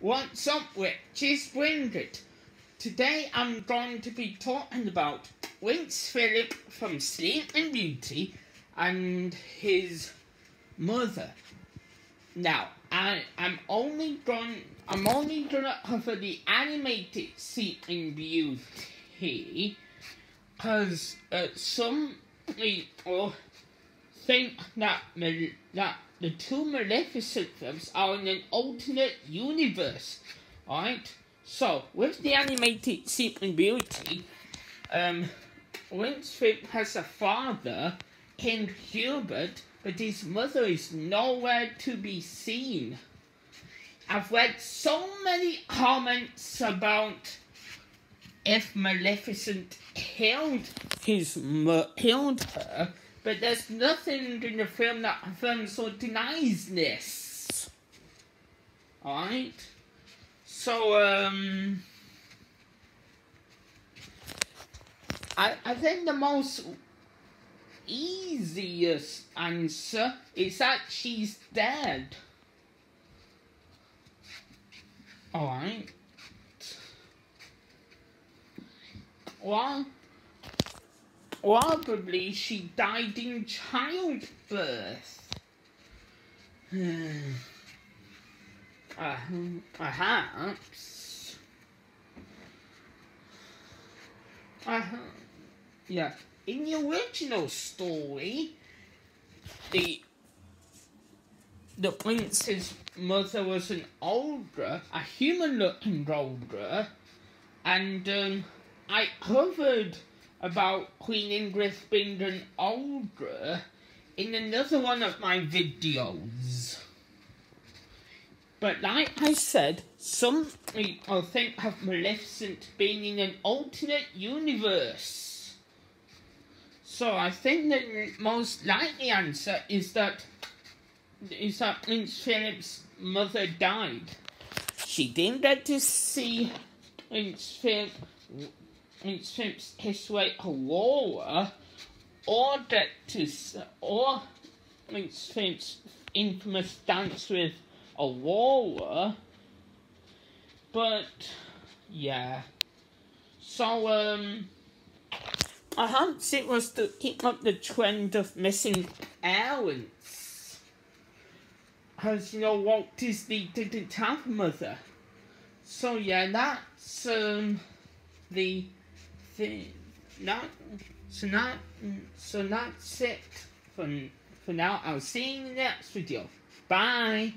What's up, witches? Winged. Today I'm going to be talking about Prince Phillip from Sleeping Beauty and his mother. Now, I, I'm only going I'm only gonna cover the animated Sleeping Beauty because uh, some people think that that the two Maleficent films are in an alternate universe. Alright? So, with the animated Sleeping Beauty, um, Winsford has a father, King Hubert, but his mother is nowhere to be seen. I've read so many comments about if Maleficent killed his killed her but there's nothing in the film that confirms or denies this. Alright? So, um... I, I think the most easiest answer is that she's dead. Alright. Well, Probably she died in childbirth. uh, perhaps. Uh, yeah. In the original story, the the prince's mother was an ogre, a human-looking ogre, and um, I covered about Queen Ingrith being an ogre in another one of my videos. But like I said, some people think of Maleficent being in an alternate universe. So I think the most likely answer is that is that Prince Phillip's mother died. She didn't get to see Prince Phillip since his way Aurora or that to or since infamous dance with Aurora but yeah. So um perhaps it was to keep up the trend of missing parents. Because you know Walt Disney didn't have a mother. So yeah that's um the thing. Not so not so not set for for now. I'll see you in the next video. Bye.